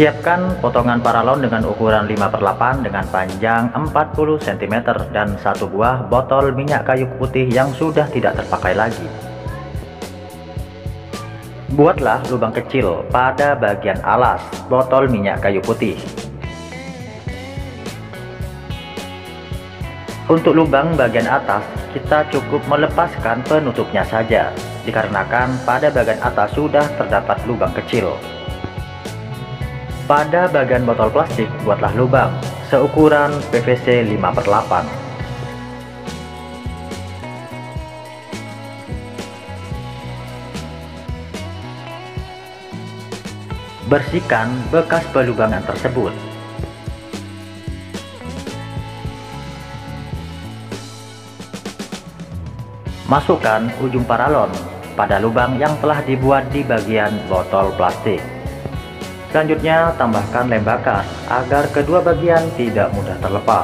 Siapkan potongan paralon dengan ukuran 5 per 8 dengan panjang 40 cm dan satu buah botol minyak kayu putih yang sudah tidak terpakai lagi. Buatlah lubang kecil pada bagian alas botol minyak kayu putih. Untuk lubang bagian atas, kita cukup melepaskan penutupnya saja, dikarenakan pada bagian atas sudah terdapat lubang kecil. Pada bagian botol plastik, buatlah lubang seukuran PVC 5 per 8. Bersihkan bekas pelubangan tersebut. Masukkan ujung paralon pada lubang yang telah dibuat di bagian botol plastik. Selanjutnya tambahkan lem bakar agar kedua bagian tidak mudah terlepas.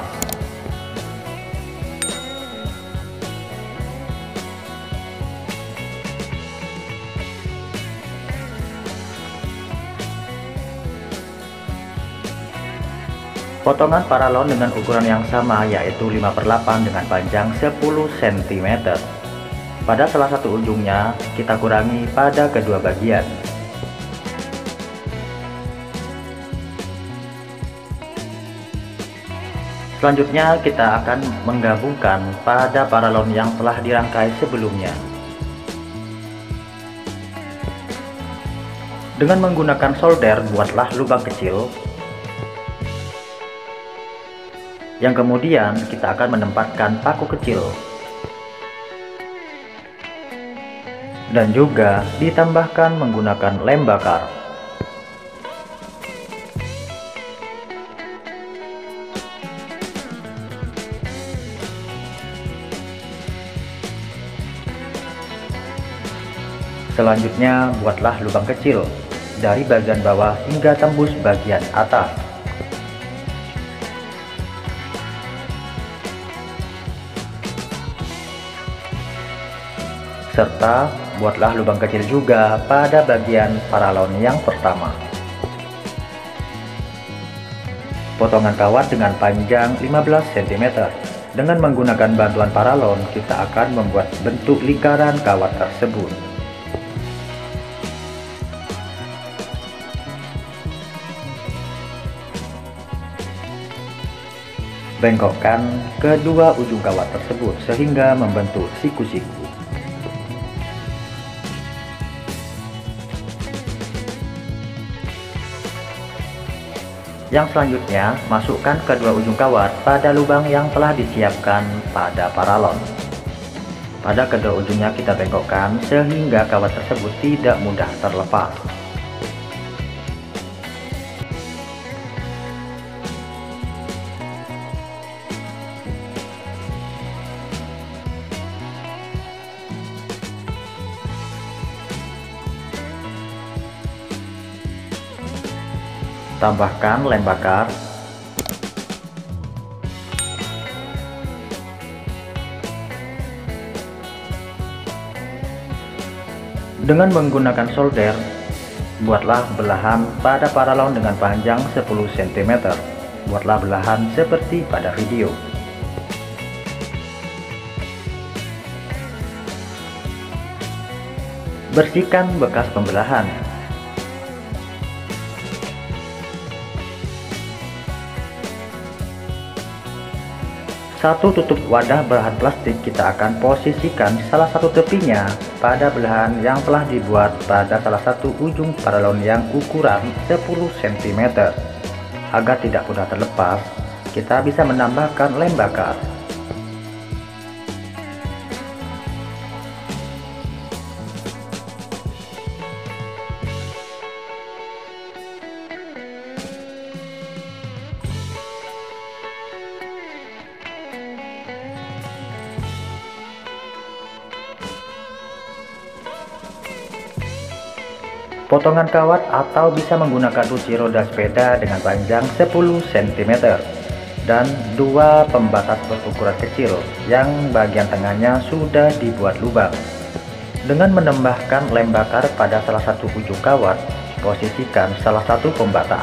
Potongan paralon dengan ukuran yang sama yaitu 5 per 8 dengan panjang 10 cm. Pada salah satu ujungnya kita kurangi pada kedua bagian. Selanjutnya kita akan menggabungkan pada paralon yang telah dirangkai sebelumnya. Dengan menggunakan solder, buatlah lubang kecil yang kemudian kita akan menempatkan paku kecil dan juga ditambahkan menggunakan lem bakar. Selanjutnya, buatlah lubang kecil dari bagian bawah hingga tembus bagian atas. Serta buatlah lubang kecil juga pada bagian paralon yang pertama. Potongan kawat dengan panjang 15 cm. Dengan menggunakan bantuan paralon, kita akan membuat bentuk lingkaran kawat tersebut. Bengkokkan kedua ujung kawat tersebut sehingga membentuk siku-siku. Yang selanjutnya, masukkan kedua ujung kawat pada lubang yang telah disiapkan pada paralon. Pada kedua ujungnya kita bengkokkan sehingga kawat tersebut tidak mudah terlepas. Tambahkan lem bakar Dengan menggunakan solder, buatlah belahan pada paralon dengan panjang 10 cm. Buatlah belahan seperti pada video. Bersihkan bekas pembelahan Satu tutup wadah belahan plastik kita akan posisikan salah satu tepinya pada belahan yang telah dibuat pada salah satu ujung paralon yang ukuran 10 cm. Agar tidak mudah terlepas, kita bisa menambahkan lem bakar. potongan kawat atau bisa menggunakan kunci roda sepeda dengan panjang 10 cm dan dua pembatas berukuran kecil yang bagian tengahnya sudah dibuat lubang. Dengan menambahkan lem bakar pada salah satu ujung kawat, posisikan salah satu pembatas.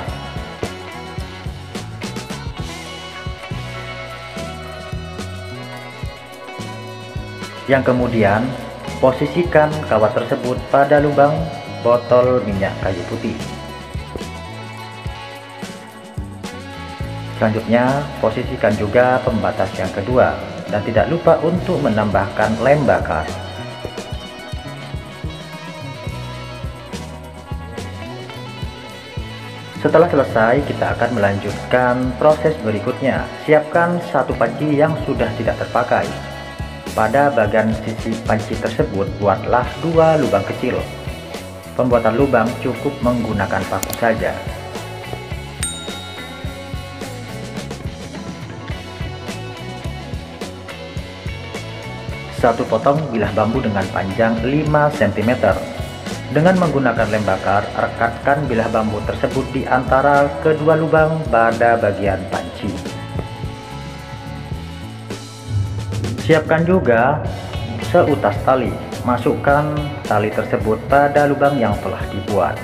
Yang kemudian, posisikan kawat tersebut pada lubang botol minyak kayu putih. Selanjutnya, posisikan juga pembatas yang kedua dan tidak lupa untuk menambahkan lem bakar. Setelah selesai, kita akan melanjutkan proses berikutnya. Siapkan satu panci yang sudah tidak terpakai. Pada bagian sisi panci tersebut, buatlah dua lubang kecil. Pembuatan lubang cukup menggunakan paku saja. Satu potong bilah bambu dengan panjang 5 cm dengan menggunakan lem bakar, rekatkan bilah bambu tersebut di antara kedua lubang pada bagian panci. Siapkan juga seutas tali. Masukkan tali tersebut pada lubang yang telah dibuat.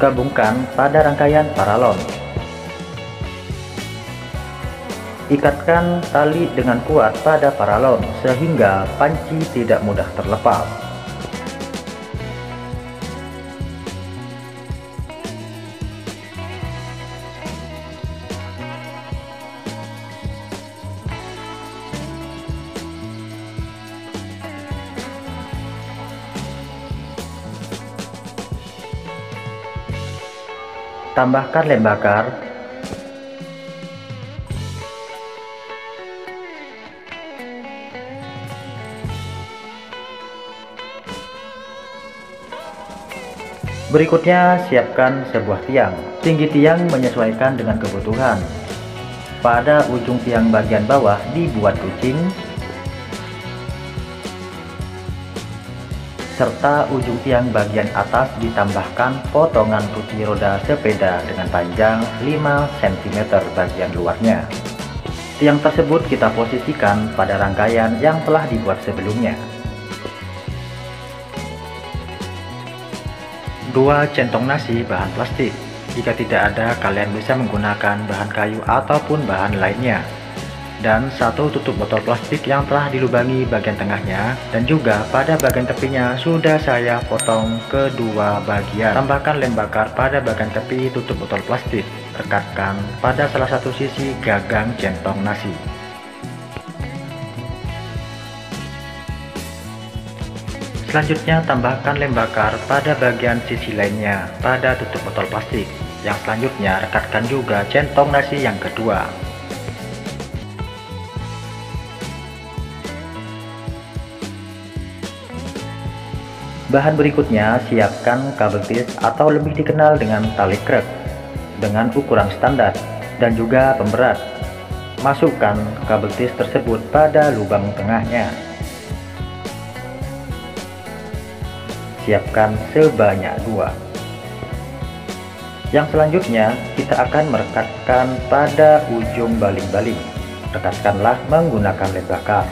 Gabungkan pada rangkaian paralon. Ikatkan tali dengan kuat pada paralon sehingga panci tidak mudah terlepas. tambahkan lem bakar Berikutnya, siapkan sebuah tiang. Tinggi tiang menyesuaikan dengan kebutuhan. Pada ujung tiang bagian bawah dibuat kucing serta ujung tiang bagian atas ditambahkan potongan putih roda sepeda dengan panjang 5 cm bagian luarnya. Tiang tersebut kita posisikan pada rangkaian yang telah dibuat sebelumnya. Dua centong nasi bahan plastik. Jika tidak ada, kalian bisa menggunakan bahan kayu ataupun bahan lainnya. Dan satu tutup botol plastik yang telah dilubangi bagian tengahnya. Dan juga pada bagian tepinya sudah saya potong kedua bagian. Tambahkan lem bakar pada bagian tepi tutup botol plastik. Rekatkan pada salah satu sisi gagang centong nasi selanjutnya tambahkan lem bakar pada bagian sisi lainnya pada tutup botol plastik yang selanjutnya rekatkan juga centong nasi yang kedua Bahan berikutnya, siapkan kabel tis atau lebih dikenal dengan tali krek dengan ukuran standar dan juga pemberat. Masukkan kabel tis tersebut pada lubang tengahnya. Siapkan sebanyak dua. Yang selanjutnya, kita akan merekatkan pada ujung baling-baling. Rekatkanlah menggunakan lem bakar.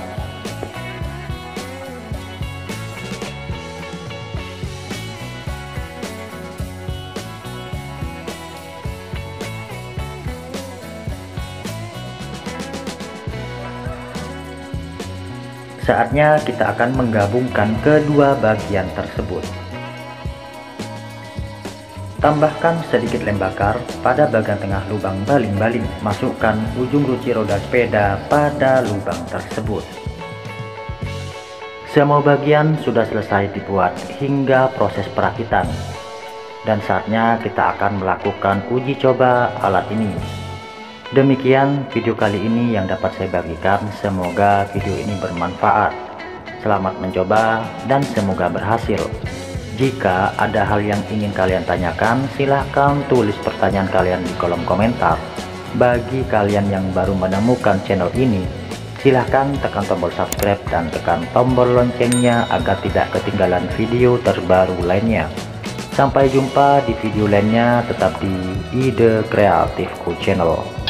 Saatnya kita akan menggabungkan kedua bagian tersebut. Tambahkan sedikit lem bakar pada bagian tengah lubang baling-baling. Masukkan ujung ruci roda sepeda pada lubang tersebut. Semua bagian sudah selesai dibuat hingga proses perakitan. Dan saatnya kita akan melakukan uji coba alat ini. Demikian video kali ini yang dapat saya bagikan. Semoga video ini bermanfaat. Selamat mencoba dan semoga berhasil. Jika ada hal yang ingin kalian tanyakan, silahkan tulis pertanyaan kalian di kolom komentar. Bagi kalian yang baru menemukan channel ini, silahkan tekan tombol subscribe dan tekan tombol loncengnya agar tidak ketinggalan video terbaru lainnya. Sampai jumpa di video lainnya tetap di Ide Kreatifku Channel.